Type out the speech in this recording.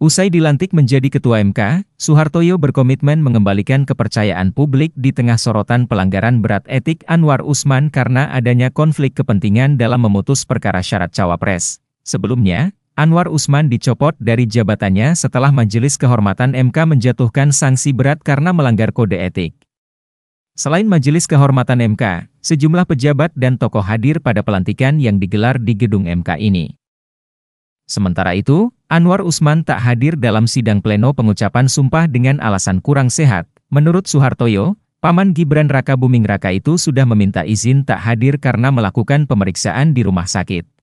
Usai dilantik menjadi Ketua MK, Soehartoyo berkomitmen mengembalikan kepercayaan publik di tengah sorotan pelanggaran berat etik Anwar Usman karena adanya konflik kepentingan dalam memutus perkara syarat cawapres. Sebelumnya, Anwar Usman dicopot dari jabatannya setelah Majelis Kehormatan MK menjatuhkan sanksi berat karena melanggar kode etik. Selain Majelis Kehormatan MK, sejumlah pejabat dan tokoh hadir pada pelantikan yang digelar di gedung MK ini. Sementara itu, Anwar Usman tak hadir dalam sidang pleno pengucapan sumpah dengan alasan kurang sehat. Menurut Soehartoyo, Paman Gibran Raka Buming Raka itu sudah meminta izin tak hadir karena melakukan pemeriksaan di rumah sakit.